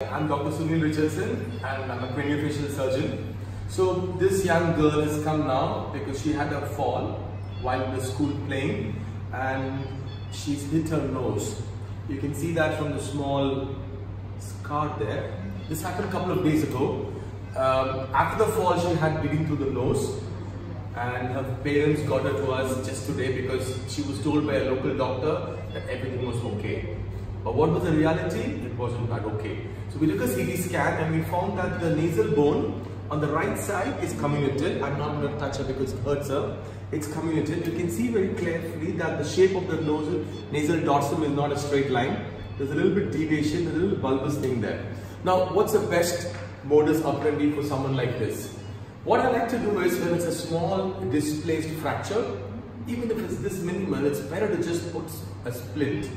I'm Dr. Sunil Richardson and I'm a craniofacial surgeon. So this young girl has come now because she had a fall while in the school playing and she's hit her nose. You can see that from the small scar there. This happened a couple of days ago. Um, after the fall she had bleeding through the nose and her parents got her to us just today because she was told by a local doctor that everything was okay. But what was the reality? It wasn't that okay. So we took a CT scan and we found that the nasal bone on the right side is comminuted. I'm not going to touch her because it hurts her. It's comminuted. You can see very clearly that the shape of the nasal, nasal dorsum is not a straight line. There's a little bit deviation, a little bulbous thing there. Now, what's the best modus operandi for someone like this? What I like to do is when it's a small displaced fracture, even if it's this minimal, it's better to just put a splint.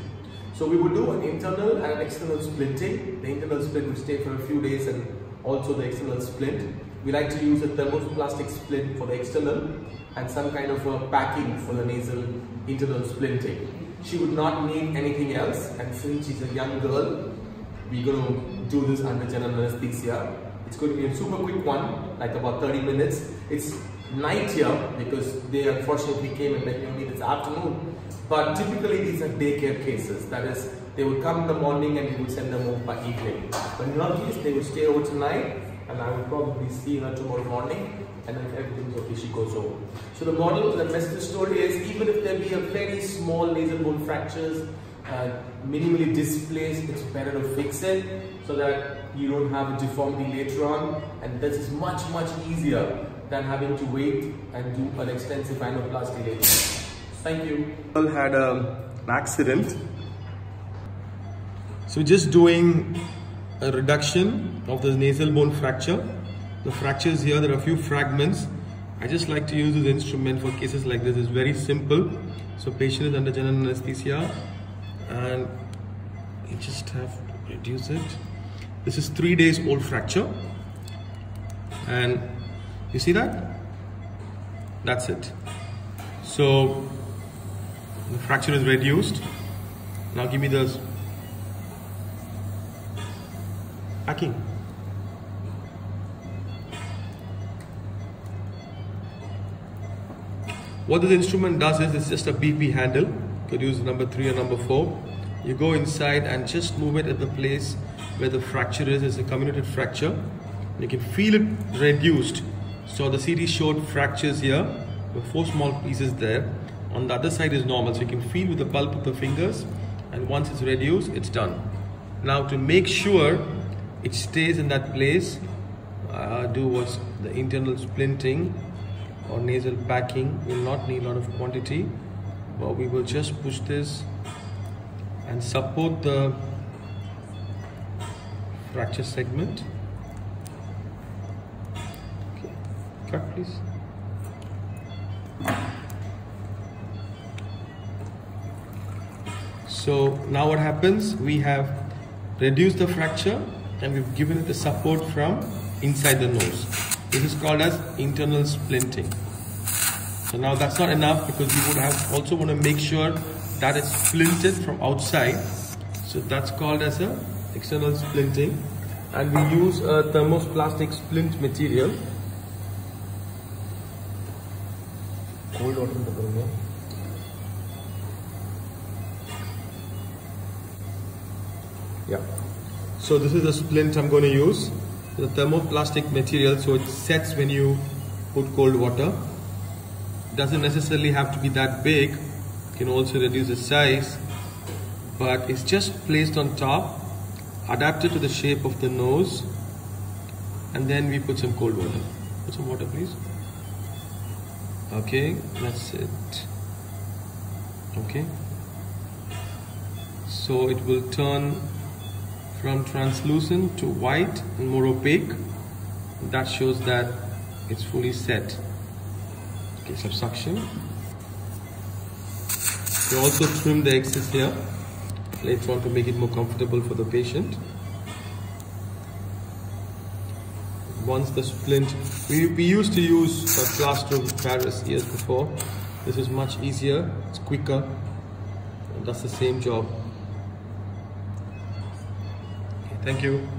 So we would do an internal and an external splinting. The internal splint would stay for a few days and also the external splint. We like to use a thermoplastic splint for the external and some kind of a packing for the nasal internal splinting. She would not need anything else and since she's a young girl, we're going to do this under general anesthesia. It's going to be a super quick one, like about 30 minutes. It's night here because they unfortunately came and met me this afternoon. But typically these are daycare cases. That is, they would come in the morning and we would send them home by evening. But in her case, they would stay over tonight and I would probably see her tomorrow morning and if everything's okay, she goes home. So the model, the message story is even if there be a very small nasal bone fractures, uh, minimally displaced, it's better to fix it so that you don't have a deformity later on and this is much much easier than having to wait and do an extensive rhinoplasty later. Thank you. Had um, an accident. So just doing a reduction of the nasal bone fracture. The fractures here, there are a few fragments. I just like to use this instrument for cases like this. It's very simple. So patient is under general anesthesia and you just have to reduce it. This is three days old fracture. And you see that? That's it. So the fracture is reduced. Now give me the packing. What this instrument does is it's just a BP handle. You could use number three or number four. You go inside and just move it at the place where the fracture is. It's a comminuted fracture. You can feel it reduced. So the CT showed fractures here four small pieces there. On the other side is normal. So you can feel with the pulp of the fingers and once it's reduced, it's done. Now to make sure it stays in that place, uh, do what's the internal splinting or nasal packing will not need a lot of quantity but we will just push this and support the fracture segment please so now what happens we have reduced the fracture and we've given it the support from inside the nose this is called as internal splinting. So now that's not enough because you would have also want to make sure that it's splinted from outside. So that's called as a external splinting. And we use a thermoplastic splint material. Cold water in the Yeah. So this is the splint I'm going to use. The thermoplastic material so it sets when you put cold water. Doesn't necessarily have to be that big. You can also reduce the size. But it's just placed on top adapted to the shape of the nose. And then we put some cold water. Put some water please okay that's it. Okay. So it will turn from translucent to white and more opaque. That shows that it's fully set. Okay subsuction we also trim the excess here. Later on to make it more comfortable for the patient once the splint we, we used to use a plaster of Paris years before this is much easier it's quicker it does the same job Thank you.